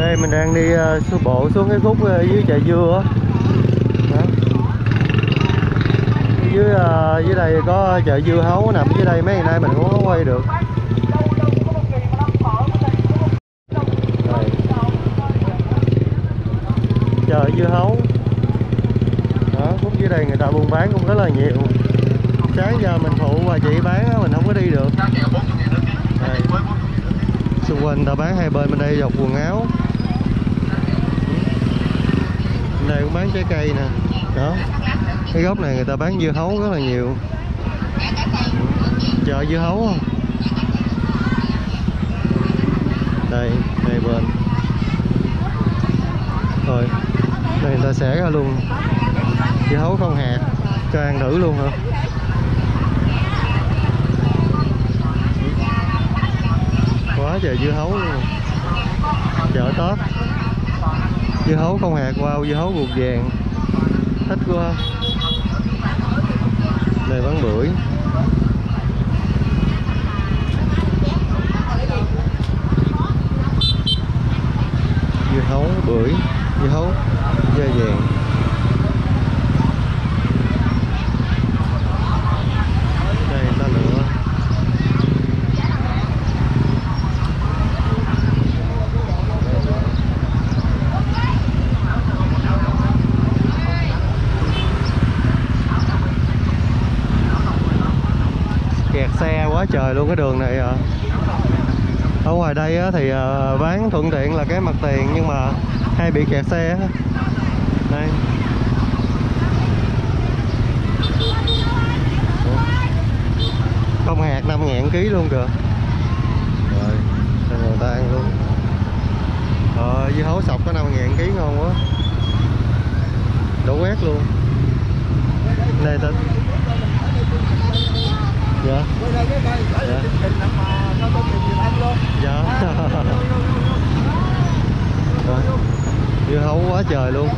đây mình đang đi ờ, số bộ xuống cái khúc ờ, dưới chợ dưa Đó. dưới ờ, dưới đây có chợ dưa hấu nằm dưới đây mấy ngày nay mình cũng không có quay được Đây. chợ dưa hấu đó, khúc dưới đây người ta buôn bán cũng rất là nhiều sáng giờ mình phụ và chị bán mình không có đi được đây. xung quanh ta bán hai bên bên đây dọc quần áo bên đây cũng bán trái cây nè. Đó. Cái góc này người ta bán dưa hấu rất là nhiều. Chợ dưa hấu không? Đây đây bên. Rồi, đây người ta xẻ ra luôn. Dưa hấu không hạt, cho ăn thử luôn hả? Quá trời dưa hấu luôn. Chợ tết dưa hấu không hạt, wow, dưa hấu ruột vàng. Thích quá. Đây bán bưởi. Dưa hấu, bưởi, dưa hấu, da vàng đây người ta lựa kẹt xe quá trời luôn cái đường này à. ở ngoài đây á, thì à, bán thuận tiện là cái mặt tiền nhưng mà hay bị kẹt xe á. đây. Không hạt 5 ngàn ký luôn kìa. Rồi cho người ta ăn luôn ờ dưa hấu sọc có 5 ngàn ký ngon quá. Đổ quét luôn. Đây ta dạ. Dạ. Dạ. Dưa hấu quá trời luôn.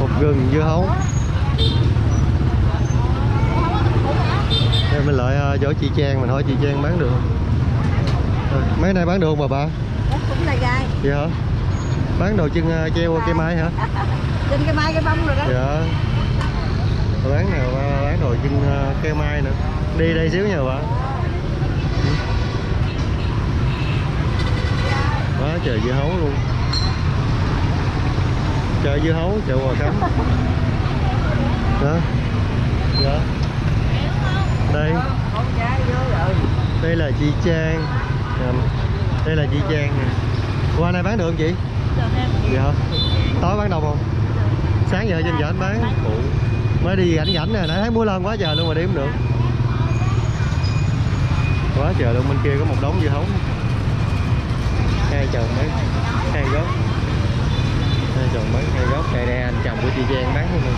Một gừng dưa hấu. Đây mình lại ờ, chỗ chị Trang mình hỏi chị Trang bán được không? Rồi, mấy này bán được không bà bà? Cũng là gai dạ hả? Bán đồ chân ờ, treo cây mai hả? Trên cái mai cái bông rồi đó. Dạ. Bà bán nào bà bán đồ chân ờ, cây mai nữa đi đây xíu nha bà. Quá trời dưa hấu luôn. Chợ dưa hấu chợ Hòa Khánh. Đó dạ. Đây. Đây là chị Trang. Dạ. đây là chị Trang nè. Qua này bán được không chị? Dạ. Tối bán đông không? Sáng giờ trên chợ bán. Phụ. mới đi rảnh rảnh nè nãy thấy mua lần quá trời luôn mà đi không được quá trời luôn bên kia có một đống dưa hấu. Hai chồng bán hai gốc. Hai chồng bán hai gốc. Đây đây anh chồng của chị Giang bán luôn nè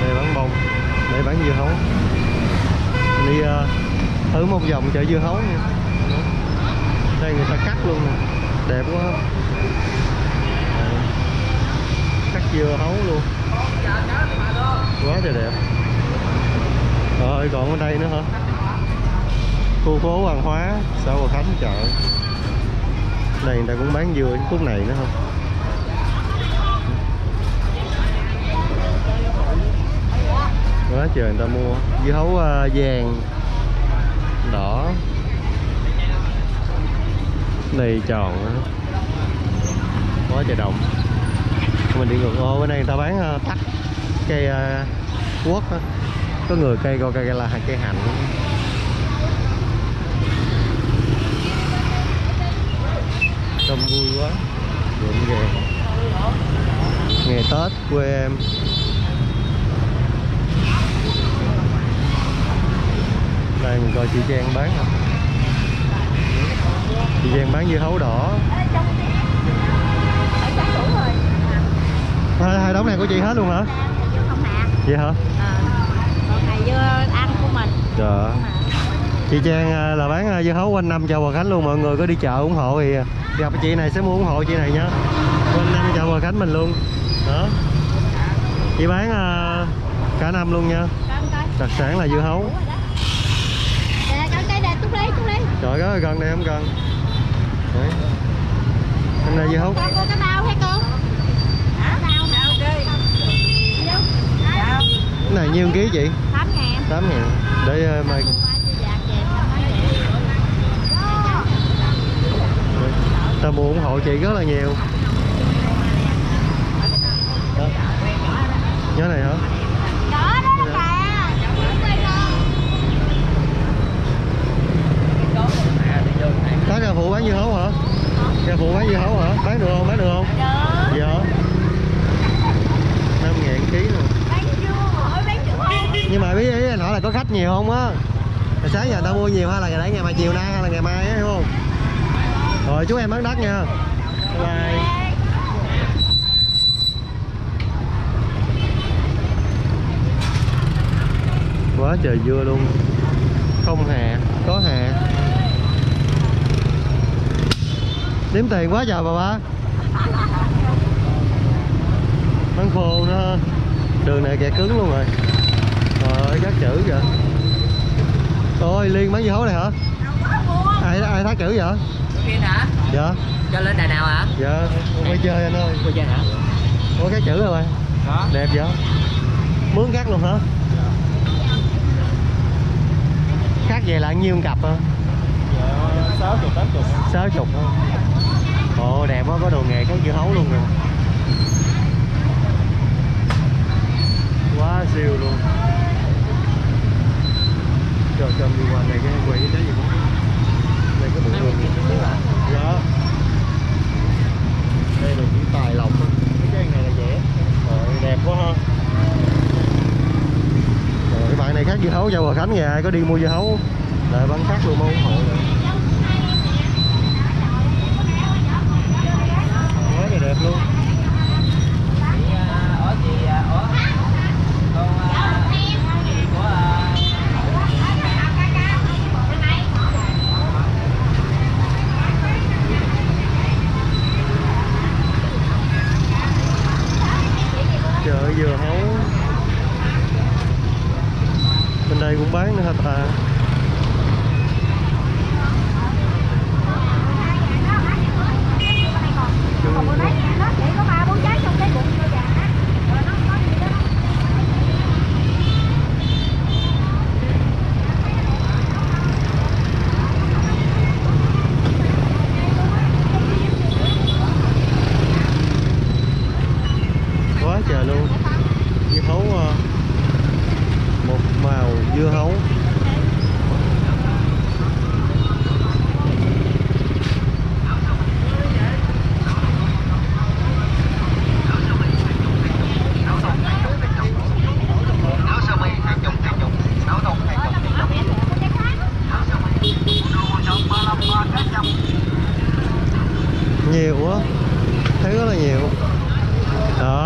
đây bán bông. Đây bán dưa hấu. Đi uh, thử một vòng chợ dưa hấu nha. Đây người ta cắt luôn nè. Đẹp quá. Không? cắt dưa hấu luôn. Quá trời đẹp. Rồi còn ở đây nữa hả? Khu phố văn hóa, xã Hòa Khánh chợ. Này người ta cũng bán dưa những khúc này nữa không? Quá trời người ta mua. Dưa hấu à, vàng, đỏ. Này tròn nữa. quá trời đồng. Mình đi ngược ô, bên đây người ta bán tắt tắc cây à, quất có người cây coi cây là cây hạnh đông vui quá. Rộn ràng ngày tết quê em. Đây mình coi chị Trang bán không? chị Trang bán dưa hấu đỏ. Hai, hai đống này của chị hết luôn hả? Vậy hả? Này dưa ăn của mình trời chị Trang à, là bán à, dưa hấu quanh năm cho Hòa Khánh luôn mọi người có đi chợ ủng hộ thì gặp chị này sẽ mua ủng hộ chị này nhé quanh năm chào Hòa Khánh mình luôn. Đó. Chị bán à, cả năm luôn nha. Đặc sản là dưa hấu. Trời ơi gần đây không gần. Đấy. hôm nay dưa hấu. Cô cô cái bao thấy cô? Cái này nhiêu ký chị? 8 ngàn. 8 ngàn. Để ờ, mai ta mua ủng hộ chị rất là nhiều. Đó. nhớ này hả? Đó đó có ra phụ bán dưa hấu hả? Ra phụ bán dưa hấu hả? Bán được không? Bán được không? Được. dạ. Năm ngàn ký rồi. Nhưng mà biết ý anh hỏi là có khách nhiều không á? Sáng giờ người ta mua nhiều hay là ngày đấy ngày mai chiều nay hay là ngày mai á hiểu không rồi chúc em bán đắt nha. Bye bye. Quá trời dưa luôn. Không hà có hà. Đếm tiền quá trời bà ba. Bán khô nó đường này kẹt cứng luôn rồi. Trời ơi chắc chữ vậy ôi liên bán dưa hấu này hả? Ai ai thác chữ vậy Kiên hả? dạ. Cho lên đài nào hả? dạ. Không phải chơi anh ơi Cô chơi hả? có cái chữ rồi Có. Đẹp vậy. Mướn cắt luôn hả? Cắt về là nhiêu cặp hả? Sáu chục tám chục. Sáu chục hả? Ồ đẹp quá có đồ nghề cắt dưa hấu luôn rồi. Quá siêu luôn. Cho cho đi qua này cái quay cái trái gì không đây có bụi đường dạ đây là chỉ tài lộc á. cái trái này là dễ rồi đẹp quá ha rồi cái bạn này Hòa Khánh kìa ai có đi mua dưa hấu. Lại bán khác luôn mà ủng hộ. rồi đây cũng bán nữa hả ta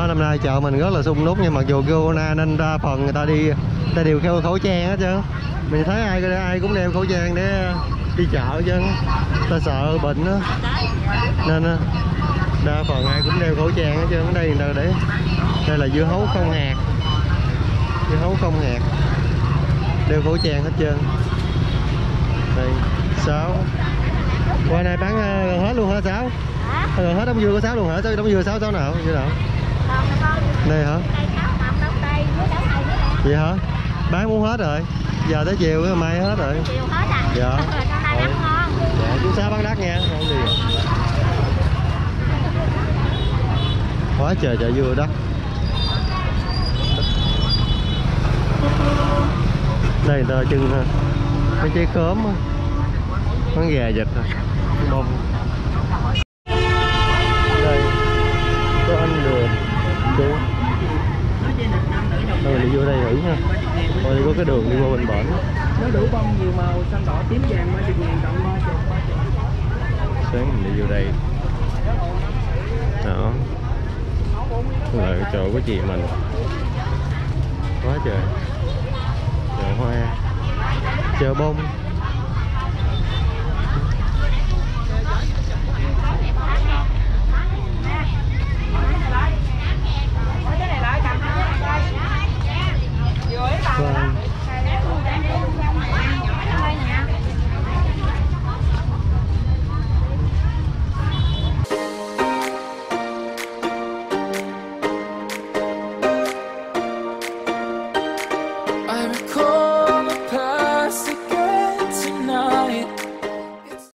năm nay chợ mình rất là sung túc nhưng mặc dù corona nên đa phần người ta đi người ta đều đeo khẩu trang hết trơn. Mình thấy ai ai cũng đeo khẩu trang để đi chợ chứ ta sợ bệnh đó nên á, đa phần ai cũng đeo khẩu trang hết trơn. Ở đây người ta để đây là dưa hấu không hạt. Dưa hấu không hạt. Đeo khẩu trang hết trơn. Đây sáu. Qua này bán ờ, gần hết luôn hả sáu? Gần hết đóng dưa có sáu luôn hả? Sao đóng dưa sáu sáu nào? Như nào. Đây hả? Vậy hả? Bán muốn hết rồi. Giờ tới chiều cái mai hết rồi. Chiều hết à. Dạ. Bán dạ chú sáu bán đắt nha. Không gì quá trời chợ dưa đất đây trưng ha. Mấy trái khóm con gà vịt bông đây có anh đường chú thôi mình đi vô đây thử ha thôi đi có cái đường đi qua bên bển. Nó đủ bông nhiều màu xanh đỏ tím vàng 30 ngàn cộng 3 chục sáng mình đi vô đây. Đó. Là chỗ của chị mình. Quá trời. Chợ hoa. Chợ bông